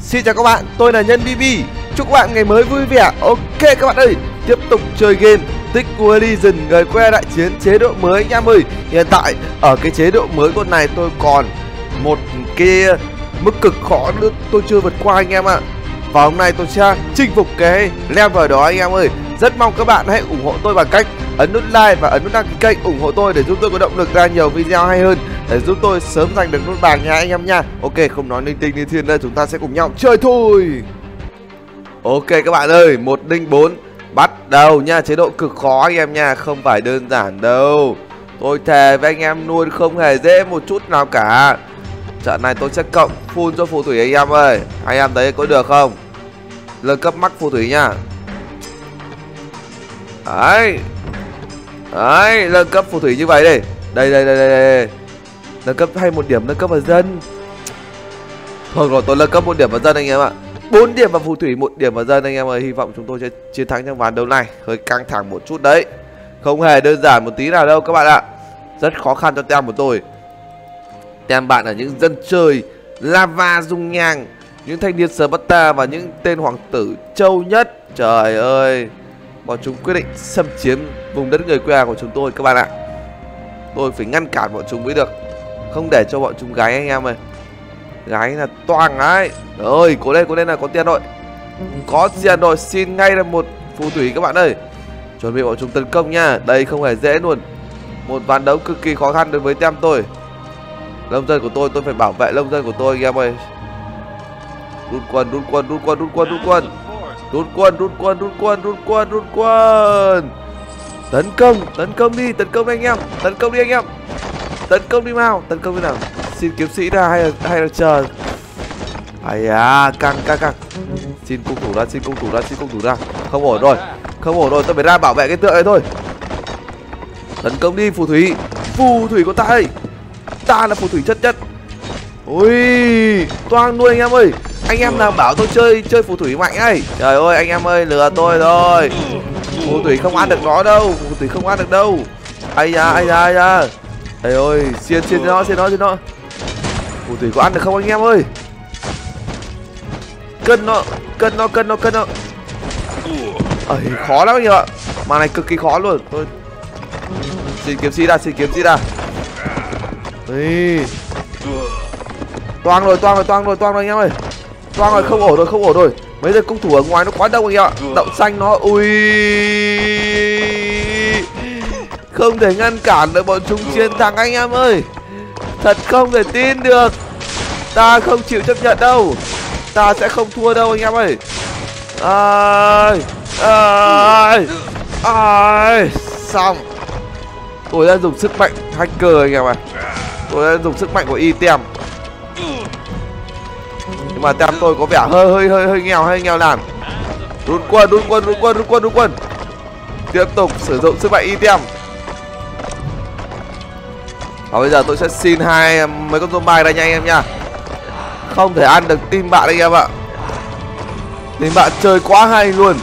Xin chào các bạn, tôi là Nhân BB Chúc các bạn ngày mới vui vẻ. Ok các bạn ơi, tiếp tục chơi game Tích của Legion người que đại chiến chế độ mới nha em ơi Hiện tại ở cái chế độ mới con này tôi còn một cái mức cực khó nữa tôi chưa vượt qua anh em ạ. Và hôm nay tôi sẽ chinh phục cái level đó, anh em ơi. Rất mong các bạn hãy ủng hộ tôi bằng cách ấn nút like và ấn nút đăng ký kênh ủng hộ tôi để giúp tôi có động lực ra nhiều video hay hơn, để giúp tôi sớm giành được nút vàng nha, anh em nha. Ok, không nói linh tinh đi thiên đây, chúng ta sẽ cùng nhau chơi thôi. Ok, các bạn ơi, một đinh bốn, bắt đầu nha. Chế độ cực khó, anh em nha, không phải đơn giản đâu. Tôi thề với anh em luôn, không hề dễ một chút nào cả trận này tôi sẽ cộng. Full cho phù thủy anh em ơi. Anh em thấy có được không? Lên cấp mắc phù thủy nha. Đấy. Đấy lên cấp phù thủy như vậy đi. đây đây đây đây, đây nâng cấp hay một điểm nâng cấp vào dân. Thôi rồi tôi nâng cấp một điểm vào dân anh em ạ. Bốn điểm vào phù thủy một điểm vào dân anh em ơi. Hy vọng chúng tôi sẽ chiến thắng trong ván đấu này. Hơi căng thẳng một chút đấy. Không hề đơn giản một tí nào đâu các bạn ạ. Rất khó khăn cho tem của tôi tem bạn là những dân chơi lava, dung nhang, những thanh niên Sparta và những tên hoàng tử châu nhất. Trời ơi, bọn chúng quyết định xâm chiếm vùng đất người quê của chúng tôi, các bạn ạ. Tôi phải ngăn cản bọn chúng mới được. Không để cho bọn chúng gái anh em ơi. Gái là toàn ấy. Ơi, cố lên cố lên là có tiền rồi. Có tiền rồi, xin ngay là một phù thủy, các bạn ơi. Chuẩn bị bọn chúng tấn công nha. Đây không hề dễ luôn. Một ván đấu cực kỳ khó khăn đối với tem tôi. Lông dân của tôi, tôi phải bảo vệ lông dân của tôi anh em ơi. Rút quân, rút quân, rút quân, rút quân, rút quân. Rút quân, rút quân, rút quân, rút quân, rút quân. Tấn công, tấn công đi, tấn công đi anh em Tấn công đi anh em. Tấn công đi mau, tấn công đi nào. Xin kiếm sĩ ra hay là, hay là chờ. Ây à, căng, căng, căng. Xin công thủ ra, xin công thủ ra, xin công thủ ra. Không ổn rồi, không ổn rồi, tôi phải ra bảo vệ cái tượng này thôi. Tấn công đi phù thủy. Phù thủy của ta đây ta là phù thủy chất chất ui toang nuôi anh em ơi anh em nào bảo tôi chơi chơi phù thủy mạnh ấy trời ơi anh em ơi lừa tôi rồi, phù thủy không ăn được nó đâu phù thủy không ăn được đâu ai da ai da ai da Trời ơi, xiên xiên nó, xiên nó, xiên nó. Phù thủy có ăn được không anh em ơi? Cân nó, cân nó, cân nó, cân nó. Ây, khó lắm anh em ạ. Mà này cực kỳ khó luôn. Tôi xin kiếm sĩ ra, xin kiếm sĩ ra đi, Toang rồi, toang rồi, toang rồi, toang rồi anh em ơi. Toang rồi, không ổn rồi, không ổn rồi. Mấy giờ công thủ ở ngoài nó quá đông anh em ạ. Đậu xanh nó, ui. Không thể ngăn cản được bọn chúng chiến thắng anh em ơi. Thật không thể tin được. Ta không chịu chấp nhận đâu. Ta sẽ không thua đâu anh em ơi. Ai Ai Ai. Xong. Tôi đã dùng sức mạnh hacker anh em ạ. Tôi đã dùng sức mạnh của item Nhưng mà tem tôi có vẻ hơi hơi hơi hơi nghèo hơi nghèo nàn. Rút quân rút quân rút quân rút quân rút quân. Tiếp tục sử dụng sức mạnh item và bây giờ tôi sẽ xin hai um, mấy con zombie đây nha anh em nha. Không thể ăn được team bạn anh em ạ. Team bạn chơi quá hay luôn.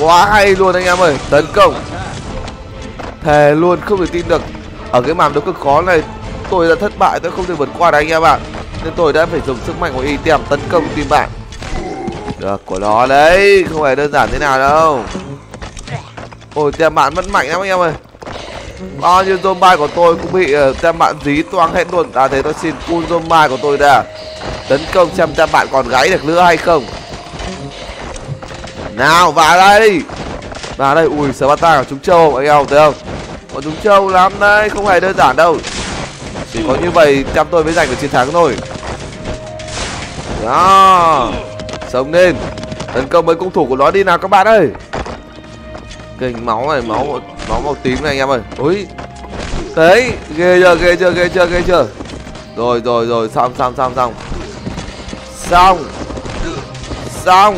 Quá hay luôn anh em ơi. Tấn công. Thề luôn không thể tin được. Ở cái màn đấu cực khó này Tôi đã thất bại tôi không thể vượt qua đấy anh em ạ. Nên tôi đã phải dùng sức mạnh của item tấn công team bạn. Được của nó đấy Không phải đơn giản thế nào đâu. Ôi tem bạn vẫn mạnh lắm anh em ơi. Bao nhiêu zombie của tôi cũng bị ờ, uh, tem bạn dí toang hết luôn. À thế tôi xin full zombie của tôi ra tấn công xem tem bạn còn gáy được nữa hay không. Nào vào đây. Vào đây. Ui sparta của chúng châu anh em thấy không? Bọn chúng trâu lắm đấy, không hề đơn giản đâu. Chỉ có như vậy tem tôi mới giành được chiến thắng thôi. Đó, sống lên tấn công với cung thủ của nó đi nào các bạn ơi. Kênh máu này, máu máu màu tím này anh em ơi. Ui đấy, ghê chưa ghê chưa ghê chưa ghê chưa. Rồi rồi rồi, xong xong xong xong. Xong. Xong.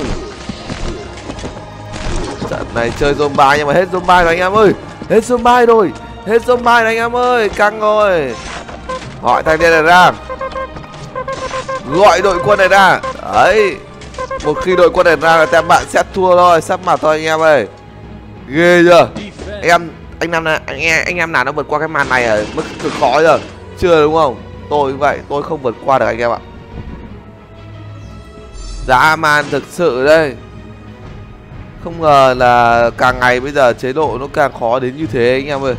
Trận này chơi zombie nhưng mà hết zombie rồi anh em ơi hết zombie rồi. Hết zombie này anh em ơi, căng rồi gọi thằng này ra. Gọi đội quân này ra. Đấy. Một khi đội quân này ra, là tem bạn sẽ thua thôi. Sắp mặt thôi anh em ơi. Ghê chưa? Anh em anh em anh em anh em nào nó vượt qua cái màn này ở mức cực khó rồi chưa đúng không? Tôi vậy, tôi không vượt qua được anh em ạ. Dã man thực sự đây không ngờ là càng ngày bây giờ chế độ nó càng khó đến như thế, anh em ơi.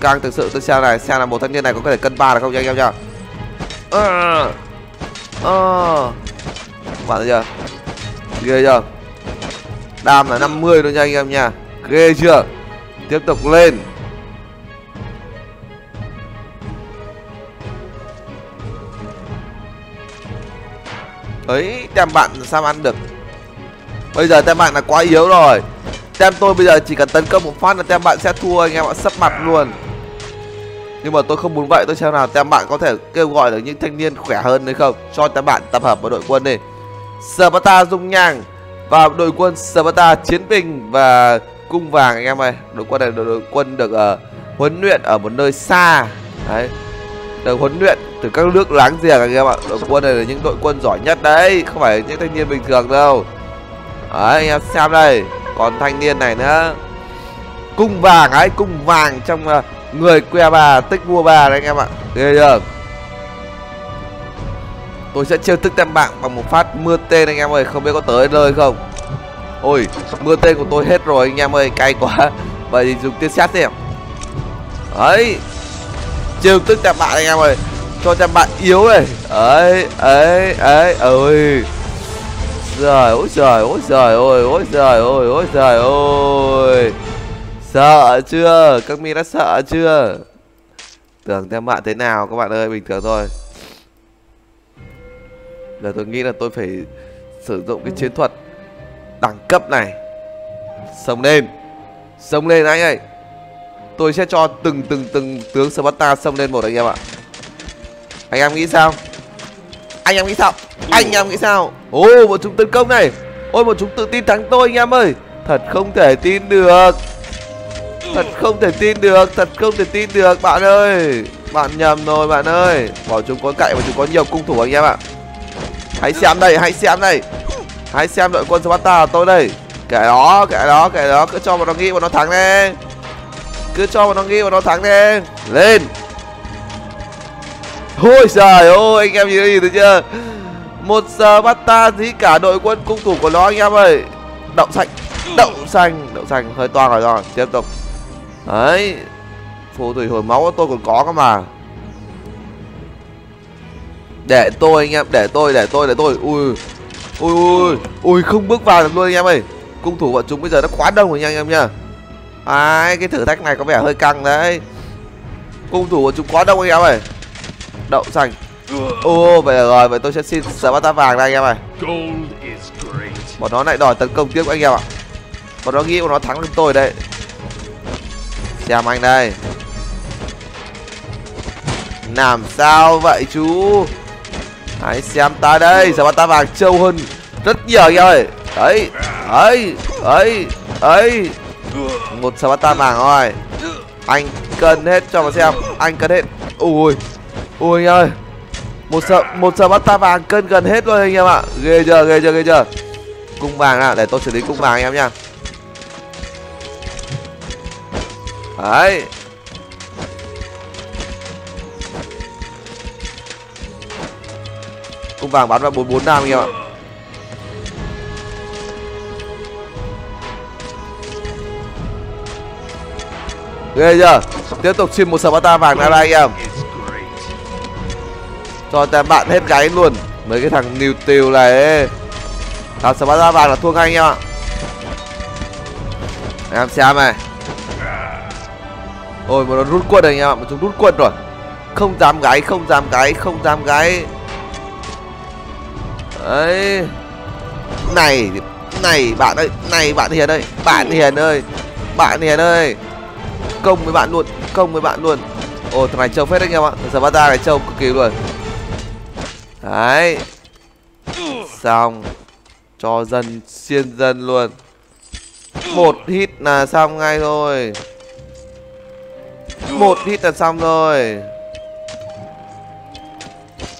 Càng thực sự tôi xem này, xem là một thanh niên này có thể cân ba được không nha, anh em nhá ờ ờ. Bạn thấy chưa? Ghê chưa? Đam là 50 thôi nha, anh em nha. Ghê chưa? Tiếp tục lên. Ấy, đem bạn sao ăn được? Bây giờ tem bạn là quá yếu rồi. Tem tôi bây giờ chỉ cần tấn công một phát là tem bạn sẽ thua anh em ạ. Sắp mặt luôn. Nhưng mà tôi không muốn vậy. Tôi xem nào tem bạn có thể kêu gọi được những thanh niên khỏe hơn hay không? Cho tem bạn tập hợp vào đội quân đi. Sparta dung nhang. Và đội quân Sparta chiến binh và cung vàng anh em ơi. Đội quân này đội, đội quân được uh, huấn luyện ở một nơi xa. Đấy. Được huấn luyện từ các nước láng giềng anh em ạ. Đội quân này là những đội quân giỏi nhất đấy. Không phải những thanh niên bình thường đâu đấy anh em xem đây. Còn thanh niên này nữa. Cung vàng ấy cung vàng trong uh, người que bà tích mua bà đấy anh em ạ. Ghê chưa? Tôi sẽ chiêu thức tem bạn bằng một phát mưa tên anh em ơi. Không biết có tới nơi không? Ôi mưa tên của tôi hết rồi anh em ơi. Cay quá. Vậy thì dùng tia xét xem đấy. Chiêu thức tem bạn anh em ơi. Cho tem bạn yếu này. Ấy ấy ấy ôi giời ôi trời ôi trời ôi ôi trời ôi ôi trời ôi Sợ chưa? Các mi đã sợ chưa? Tưởng theo bạn thế nào các bạn ơi, bình thường thôi. Là tôi nghĩ là tôi phải sử dụng cái chiến thuật đẳng cấp này. Sống lên. Sống lên anh ơi. Tôi sẽ cho từng từng từng tướng Sparta xông lên một anh em ạ. Anh em nghĩ sao? Anh em nghĩ sao? Anh em nghĩ sao? Ô, một chúng tấn công này. Ôi, một chúng tự tin thắng tôi anh em ơi. Thật không thể tin được. Thật không thể tin được Thật không thể tin được. Bạn ơi Bạn nhầm rồi bạn ơi. Bọn chúng có cậy và chúng có nhiều cung thủ anh em ạ. Hãy xem đây hãy xem đây. Hãy xem đội quân Sparta của tôi đây. Kệ đó kệ đó kệ đó. Cứ cho bọn nó nghĩ bọn nó thắng đi. Cứ cho bọn nó nghĩ bọn nó thắng đi. Lên. Ôi trời ơi anh em nhìn thấy chưa? Một giờ bắt ta dí cả đội quân cung thủ của nó, anh em ơi. Đậu xanh đậu xanh đậu xanh, hơi toang rồi rồi, tiếp tục. Đấy, phù thủy hồi máu tôi còn có cơ mà. Để tôi, anh em, để tôi để tôi để tôi. Ui ui ui ui không bước vào được luôn, anh em ơi. Cung thủ bọn chúng bây giờ nó quá đông rồi nha, anh em nhá ai, cái thử thách này có vẻ hơi căng đấy. Cung thủ bọn chúng quá đông, anh em ơi. Đậu xanh ô vậy rồi vậy tôi sẽ xin bát vàng đây anh em ơi. Bọn nó lại đòi tấn công tiếp anh em ạ. Bọn nó nghĩ bọn nó thắng được tôi đây Xem anh đây. Làm sao vậy chú? Hãy xem ta đây Giờ ta vàng trâu hơn Rất nhiều anh em ơi. Đấy Đấy Đấy Đấy. Một sao ta vàng rồi Anh cân hết cho mà xem. Anh cân hết. Ui Ui anh ơi một sợ một sợ bắt ta vàng cân gần hết luôn anh em ạ. Ghê chưa ghê chưa ghê chưa? Cung vàng nào để tôi xử lý cung vàng anh em nha Đấy. Cung vàng bắn vào 44 nam anh em ạ. Ghê chưa? Tiếp tục xin một Sparta vàng ra đây anh em. Cho ta bạn hết gáy luôn Mấy cái thằng new tiều này Thằng Sparta vàng là thua ngay anh em ạ Em xem này Ôi mà nó rút quân rồi anh em ạ, mà chúng rút quân rồi. Không dám gáy, không dám gáy, không dám gáy. Đấy. Này, này bạn ơi, này bạn Hiền ơi, bạn Hiền ơi. Bạn Hiền ơi. Công với bạn luôn, công với bạn luôn. Ồ thằng này trâu phết đấy anh em ạ. Thằng Sabata này trâu cực kỳ luôn. Đấy. Xong. Cho dân xiên dân luôn. Một hit là xong ngay thôi. Một hit là xong rồi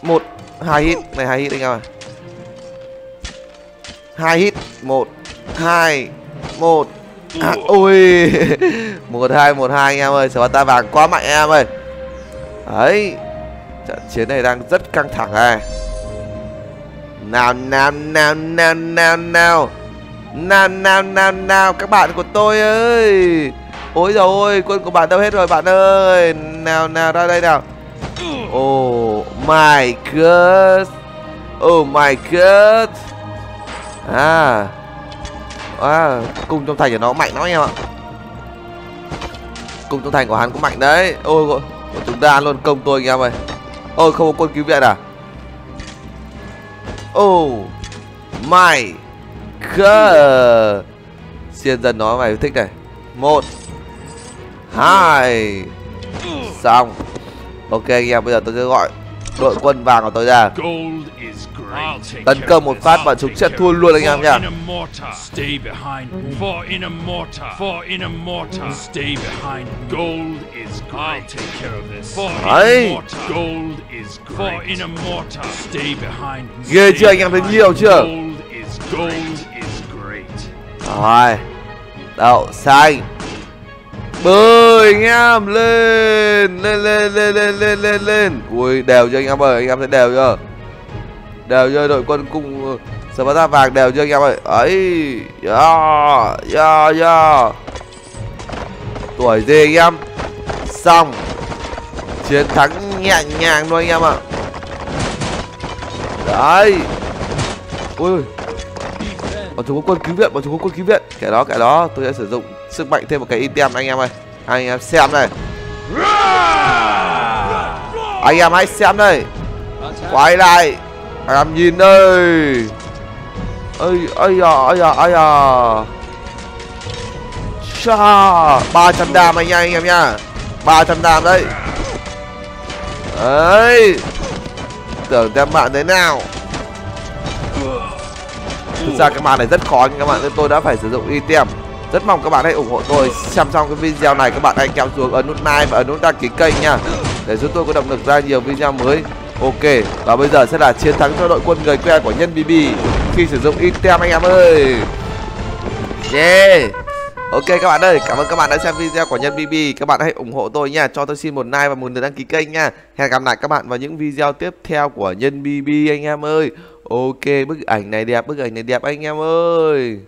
một hai hit. Này hai hit anh em à hai hit. Một hai một. À, ui. Một hai một hai anh em ơi. Ta vàng quá mạnh anh em ơi. Đấy. Trận chiến này đang rất căng thẳng này Nào nào nào nào nào nào. Nào nào nào nào, các bạn của tôi ơi. Ôi giời ôi, quân của bạn đâu hết rồi bạn ơi. Nào nào, ra đây nào. Oh my god Oh my god À. À cùng trong thành của nó mạnh lắm anh em ạ. Cùng trong thành của hắn cũng mạnh đấy. Ôi của chúng ta luôn công tôi anh em ơi ôi, không có quân cứu viện à oh my god xiên dân nó mày thích này một, hai, xong ok anh em, bây giờ tôi sẽ gọi đội quân vàng của tôi ra tấn công một phát và chúng sẽ thua luôn anh em nha Stay behind. For in a mortar. For in a mortar. Stay behind. Gold. I'll take care of this. For in a mortar. Gold is great. For in a mortar. Stay behind. Ghê chưa anh em thấy nhiều chưa? Gold is gold is great. Rồi. Đậu xanh. Bơi anh em lên lên lên lên lên lên lên lên. Ui đều chưa anh em ơi, anh em thấy đều chưa? Đều chưa đội quân cung Sparta vàng đều chưa anh em ơi ấy yeah, yeah, yeah. tuổi gì anh em xong. Chiến thắng nhẹ nhàng thôi anh em ạ. Đấy. Ui bọn chúng có quân cứu viện, bọn chúng có quân cứu viện. Kẻ đó kẻ đó. Tôi sẽ sử dụng sức mạnh thêm một cái item anh em ơi. Anh em xem này. Anh em hãy xem đây quay lại. Anh em nhìn đây. Ơi ơi à ơi à ơi à cha ba trăm đam anh nha, anh em nha ba trăm đam đấy. Đấy. Tưởng các bạn thế nào? Thực ra cái màn này rất khó, nhưng các bạn nên tôi đã phải sử dụng item. Rất mong các bạn hãy ủng hộ tôi xem xong cái video này. Các bạn hãy kéo xuống ấn nút like và ấn nút đăng ký kênh nha. Để giúp tôi có động lực ra nhiều video mới. Ok, và bây giờ sẽ là chiến thắng cho đội quân người quen của nhân bb khi sử dụng item anh em ơi. Yeah. Ok các bạn ơi, cảm ơn các bạn đã xem video của Nhân BB Các bạn hãy ủng hộ tôi nha, cho tôi xin một like và một lượt đăng ký kênh nha. Hẹn gặp lại các bạn vào những video tiếp theo của Nhân BB anh em ơi. Ok, bức ảnh này đẹp, bức ảnh này đẹp anh em ơi.